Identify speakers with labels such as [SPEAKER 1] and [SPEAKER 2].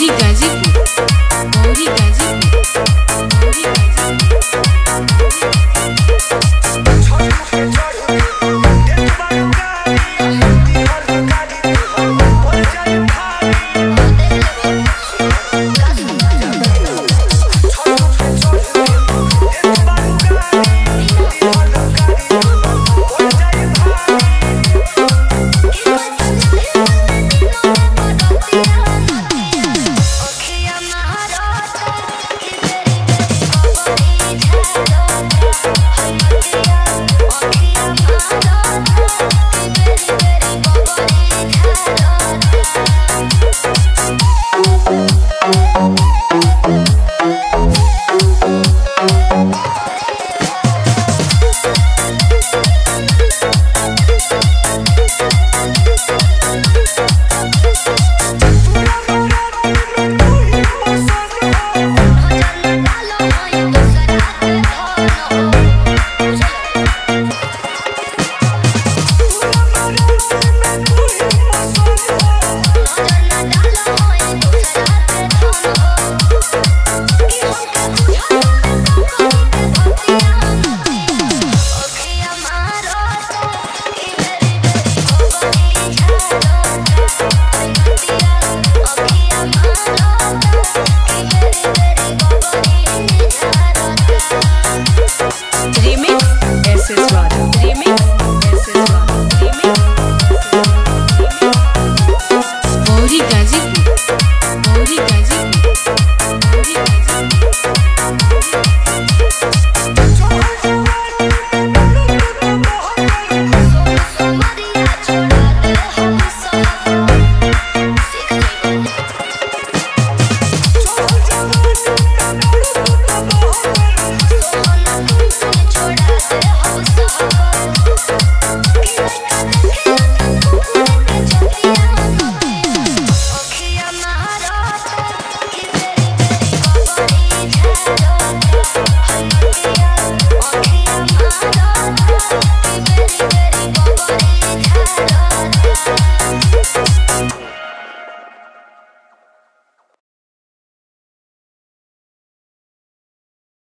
[SPEAKER 1] गाजी गाजी